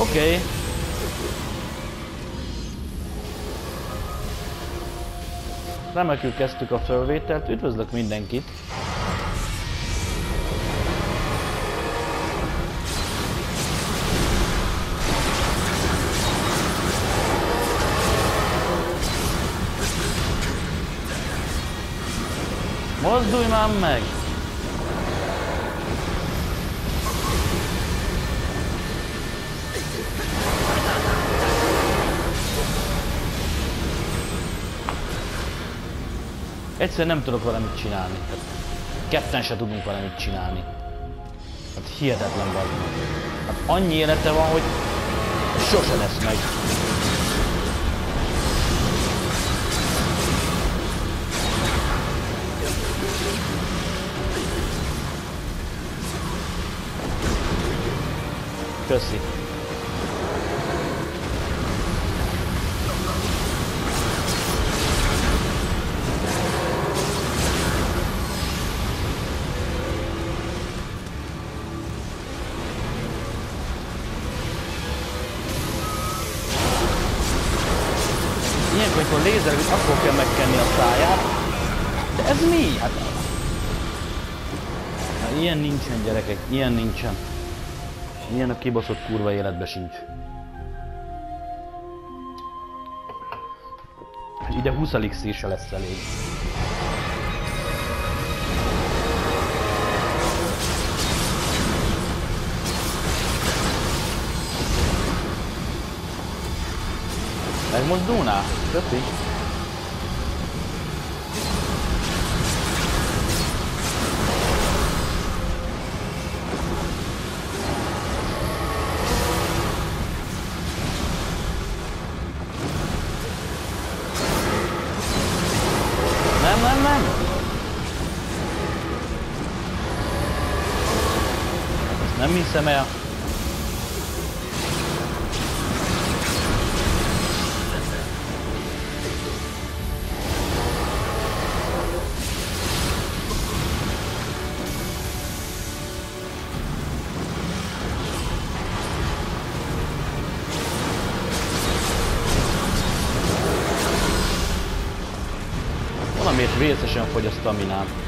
Oké. Okay. Remekül kezdtük a fölvételt. Üdvözlök mindenkit! Mozdulj már meg! Egyszerűen nem tudok vele mit csinálni. Tehát ketten se tudunk vele mit csinálni. Hát hihetetlen vagy. Hát annyi élete van, hogy sose lesz meg. Köszi. Amikor lézerül, akkor kell megkenni a száját. De ez mi? Hát... Na, ilyen nincsen, gyerekek, ilyen nincsen. Ilyen a kibaszott kurva életbe sincs. Ide 20 elixír se lesz elég. Megmozdulnál? Köszi. Nem, nem, nem! Ezt nem hiszem el. Vészesen fogy a staminám.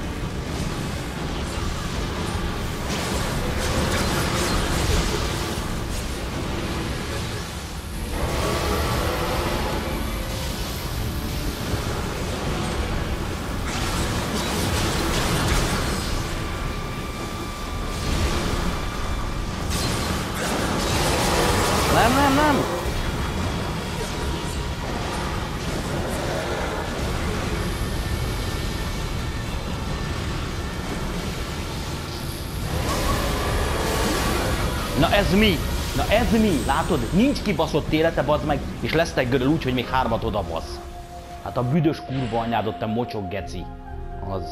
Ez mi? Na ez mi? Látod? Nincs kibaszott élete, bazd meg, és lesz egy göröl úgy, hogy még hármat odabasz. Hát a büdös kurva anyádot, te mocsok geci. Az.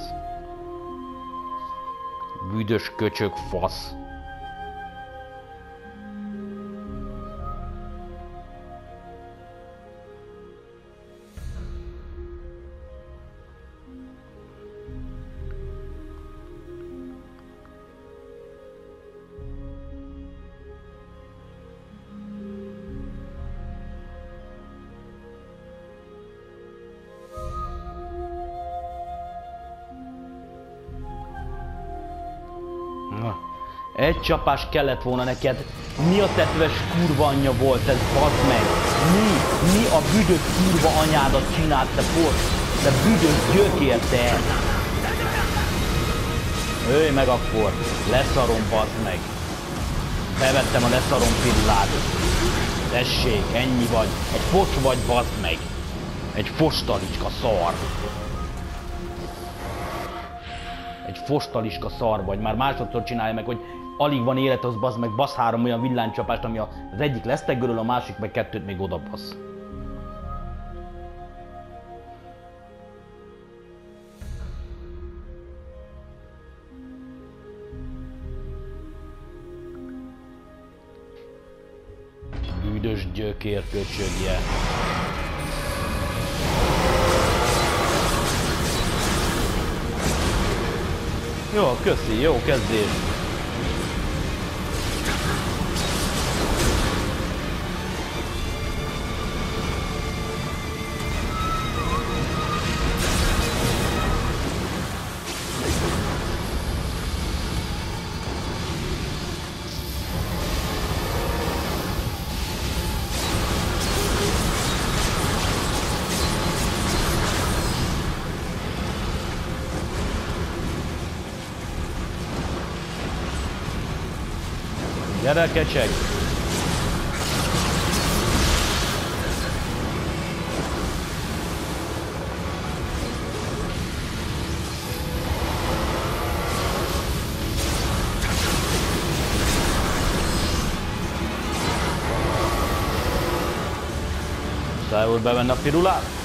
Büdös köcsög fasz. Egy csapás kellett volna neked. Mi a tetves kurva anyja volt ez, bazd meg? Mi? Mi a büdös kurva anyádat csinált, te porsz? Te büdös gyökér, te! Ölj meg akkor! Leszarom, bazd meg! Bevettem a leszarom pillát. Tessék, ennyi vagy. Egy fos vagy, bazd meg! Egy fostalicska szar! egy fostaliska szar vagy, már másodszor csinálja meg, hogy alig van élet, az bazd meg basz három olyan villánycsapást, ami az egyik lesztegöröl, a másik meg kettőt még oda basz. Büdös gyökér köcsögje. Jó, köszi, jó kezdés. Yarakeçek. Saya urbain nak tidulah.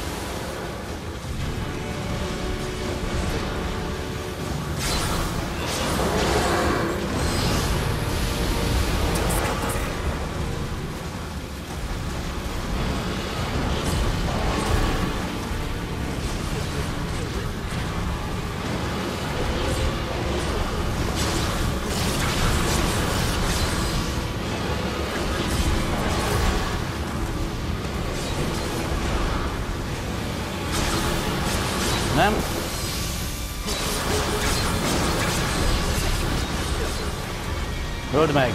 Öld meg!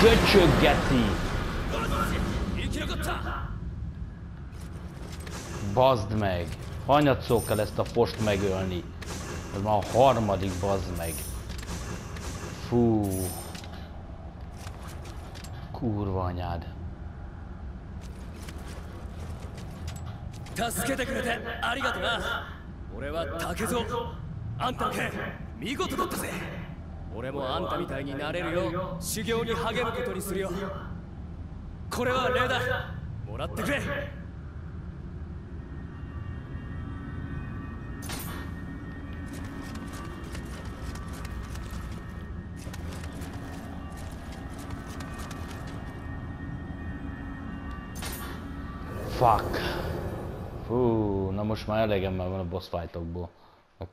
Köcsög, geci! Bazd meg! Hanyatszó kell ezt a post megölni. Ez már a harmadik, bazd meg. Fú. Kurva anyád. 助けてくれてありがとな 俺は竹蔵。あんたの剣見事だったぜ。俺もあんたみたいになれるよう修行に励むことにするよ。これは礼だ。もらってくれ。Fuck. Fú, na most már elegem van a boss fightokból.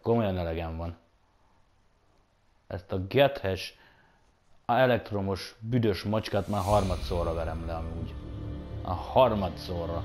Komolyan elegem van. Ezt a gethes a elektromos, büdös macskát már harmadszorra verem le amúgy. A harmadszorra.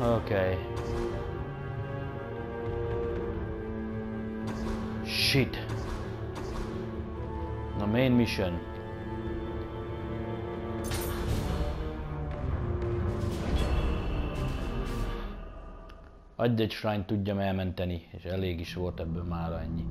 Okay. Shit. The main mission. Adj egy shrine tudjam elmenteni, és elég is volt ebből már ennyi.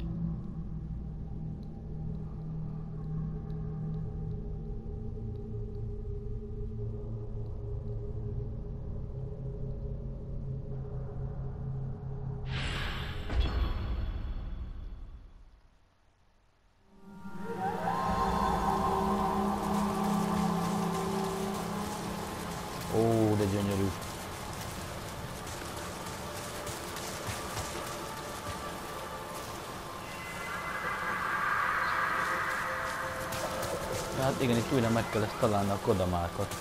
Igen, itt újra meg kell ezt találni a kodamákat.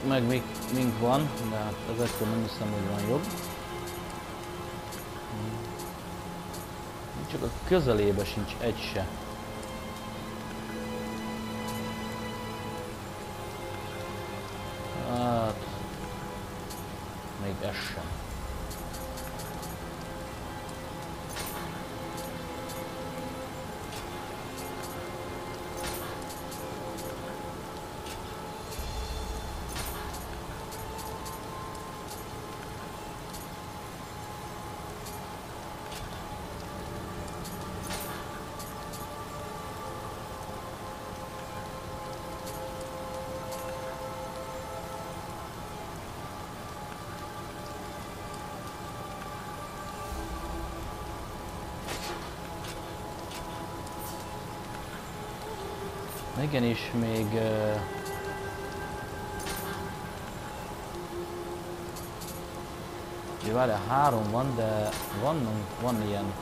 Nézzük meg, mik, mink van, de hát ezektől nem hiszem, hogy van jobb. Csak a közelébe sincs egy se. Igen, és még... Uh... Ugye várjál, három van, de van, van ilyen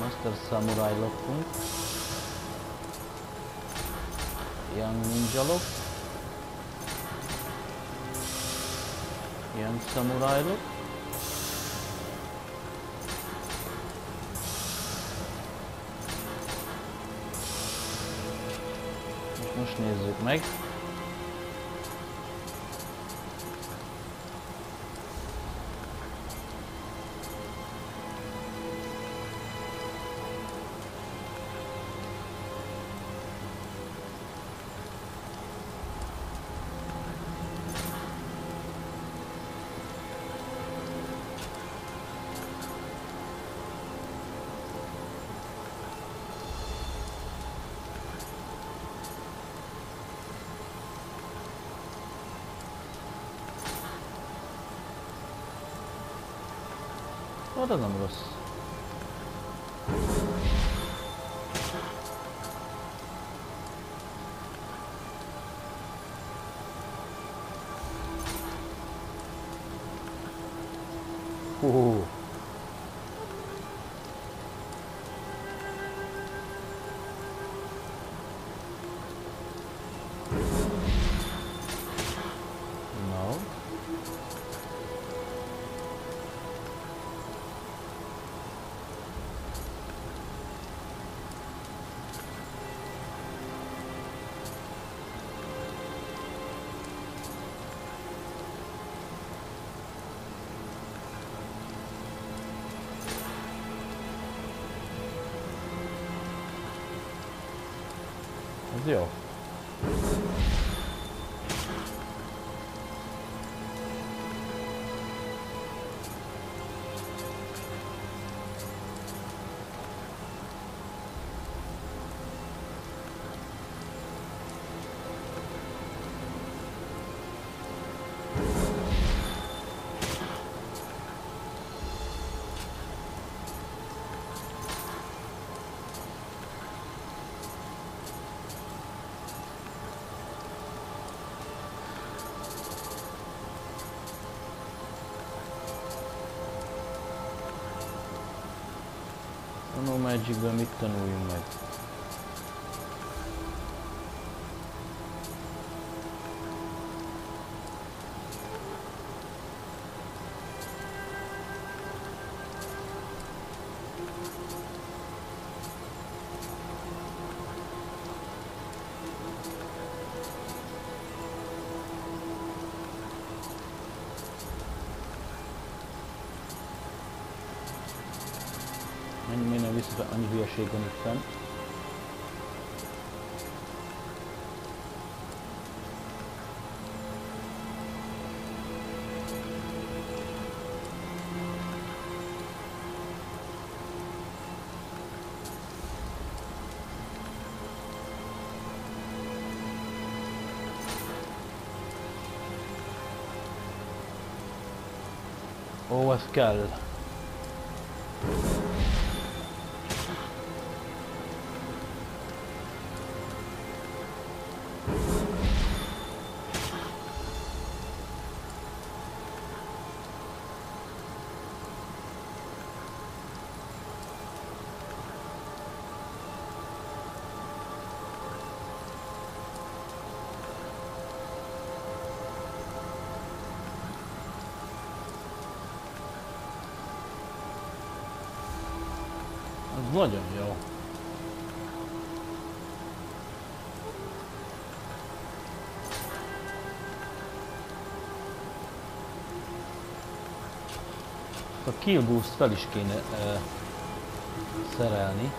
Master Samurai lokkunk. Young Ninja lock. Young Samurai lock. Most nézzük meg. Hát az nem Ez Magicből mit tanuljunk meg? nena ve ani bir şey konuşsan. O Pascal. Nagyon jó. A kill boost fel is kéne uh, szerelni.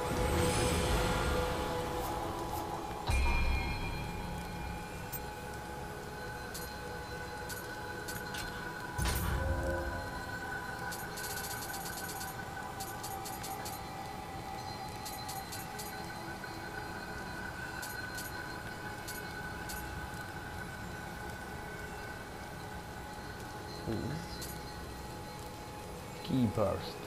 first.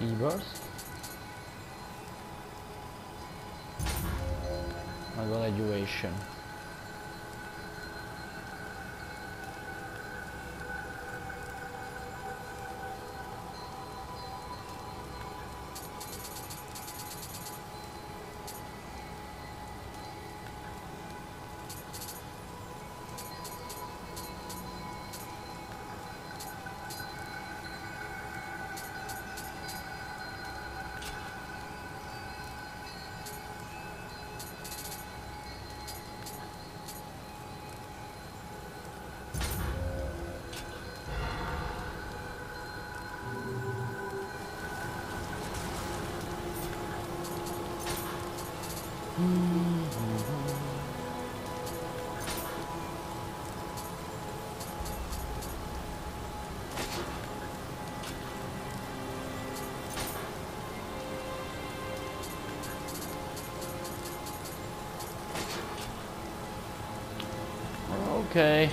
Key burst. Evers. Evaluation. Okay.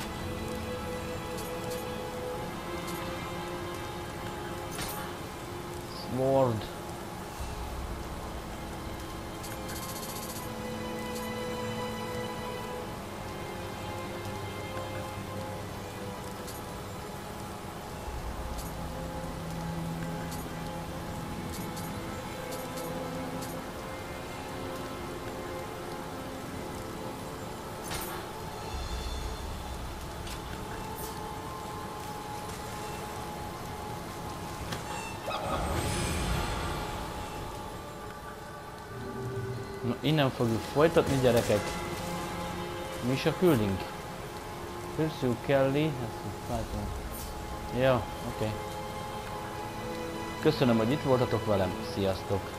Innen fogjuk folytatni, gyerekek. Mi is a küldünk? Pursue Kelly. Ja, oké. Okay. Köszönöm, hogy itt voltatok velem. Sziasztok!